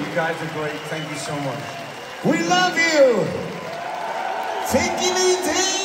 You guys are great. Thank you so much. We love you. Take it easy.